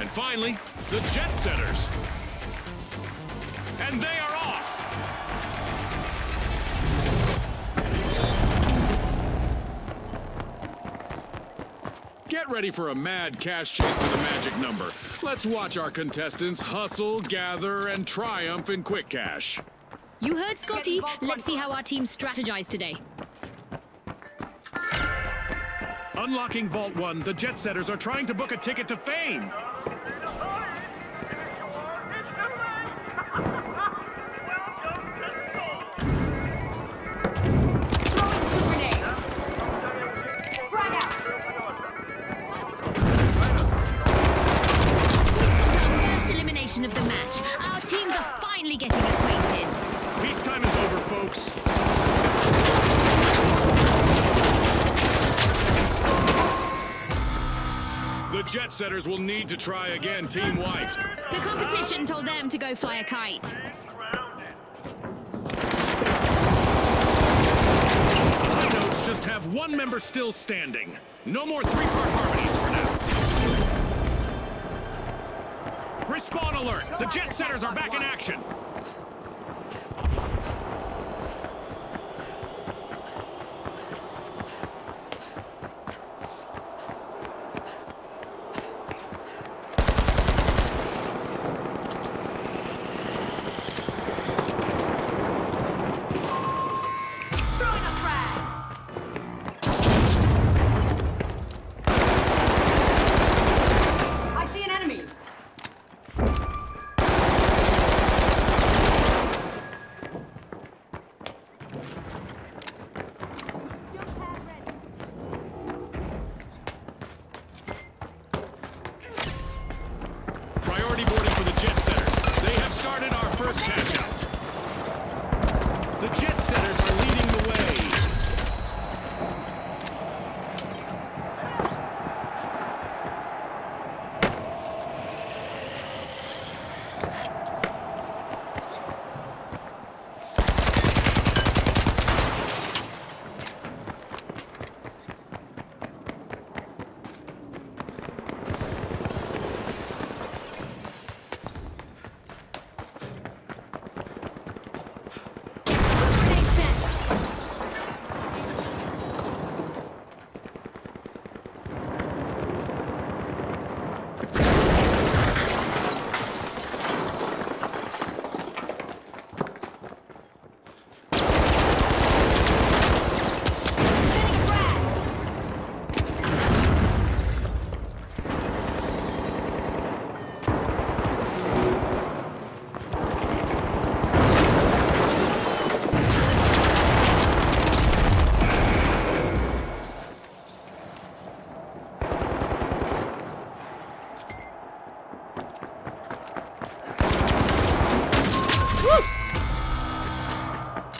And finally, the Jet Setters. And they are off! Get ready for a mad cash chase to the magic number. Let's watch our contestants hustle, gather, and triumph in quick cash. You heard Scotty. Let's see how our team strategize today. Unlocking Vault 1, the Jet Setters are trying to book a ticket to fame. Jet Setters will need to try again, team white. The competition told them to go fly a kite. High Notes just have one member still standing. No more three-part harmonies for now. Respawn alert! The Jet Setters are back in action! Priority boarding for the Jet Setters. They have started our first cash out. The Jet Setters are leading the way.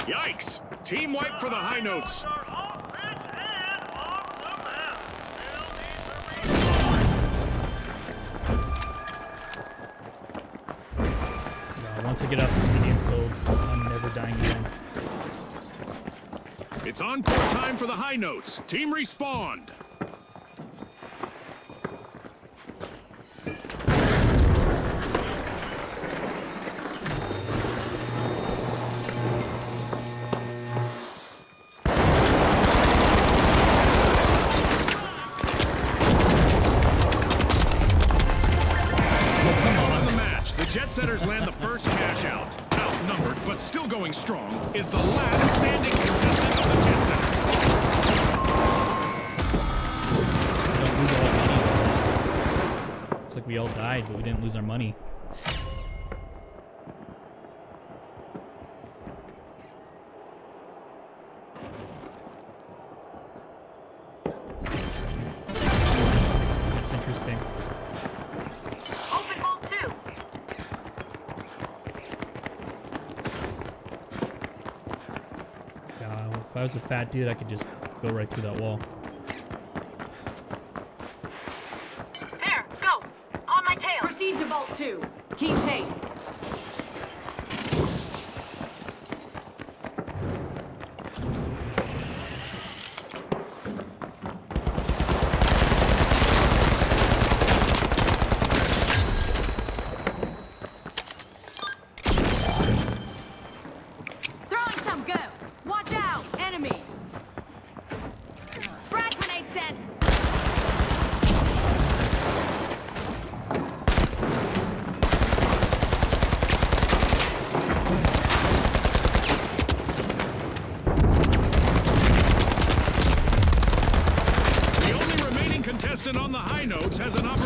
Yikes! Team wipe for the high notes. Once I get off this medium code, I'm never dying again. It's encore time for the high notes. Team respawned. Still going strong, is the last standing contestant of the Jet Setters. Looks like we all died, but we didn't lose our money. If I was a fat dude, I could just go right through that wall. There, go. On my tail. Proceed to vault two. Keep pace.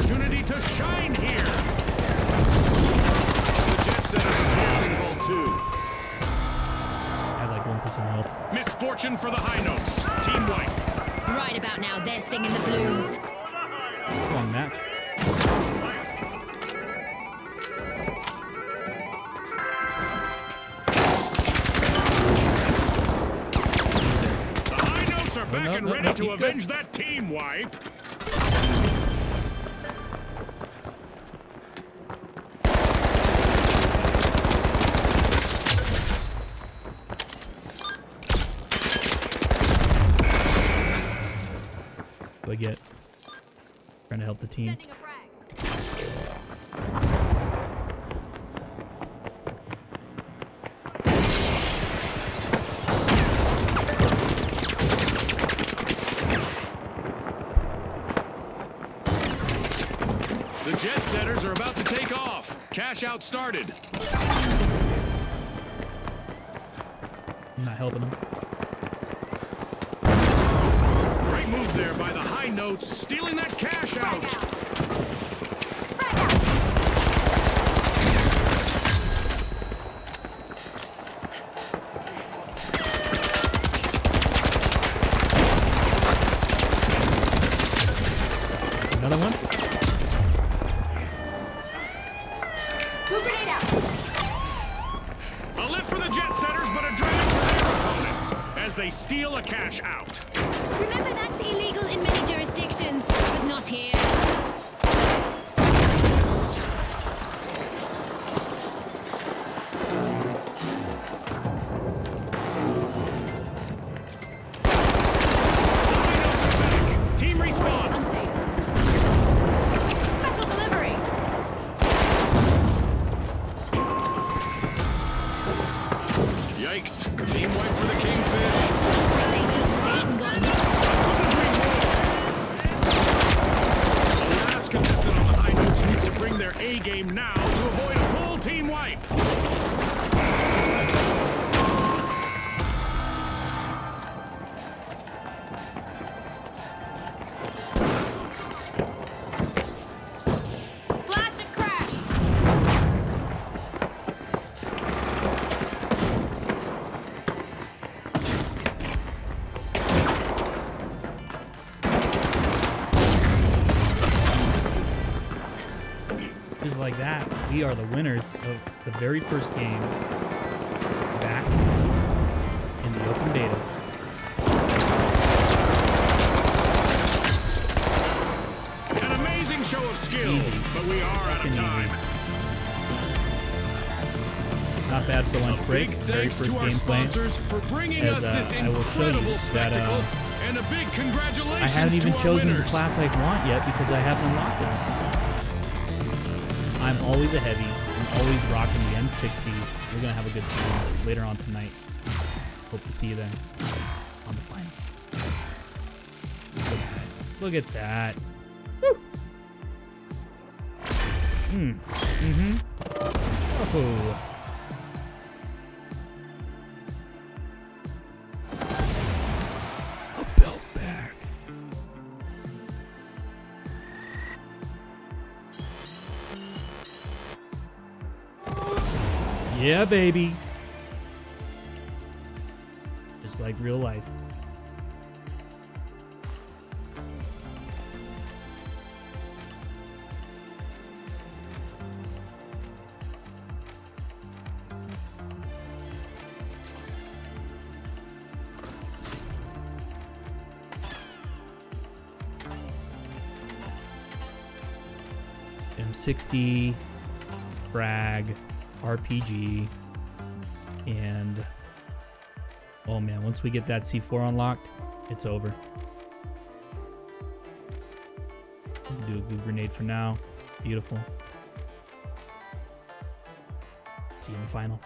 opportunity to shine here. The jet setters are piercing vault two. Had like 1% health. Misfortune for the high notes. Team white. Right about now, they're singing the blues. Long match. The high notes are back no, and ready no, to he's good. avenge that team wipe. Team. The jet setters are about to take off. Cash out started. I'm not helping them. There by the high notes, stealing that cash out. Another one? Blue grenade out. A lift for the jet setters, but a drag for their opponents as they steal a cash out. Remember, that's Yikes. Team wipe for the Kingfish. The last contestant on the high notes needs to bring their A game now to avoid a full team wipe. Like that, we are the winners of the very first game back in the open beta. An amazing show of skill, Easy. but we are out of easy. time. Not bad for lunch break. Big Very first to our sponsors for bringing As, us uh, this I will show you incredible that, uh, spectacle, and a big congratulations I haven't even chosen the winners. class I want yet because I haven't unlocked it. I'm always a heavy. I'm always rocking the M60. We're gonna have a good time later on tonight. Hope to see you then on the finals. Look at that. Woo. Mm. Mm-hmm. Oh. Yeah, baby. Just like real life. M60, frag, RPG, and oh man, once we get that C4 unlocked, it's over. Do a good grenade for now. Beautiful. See you in the finals.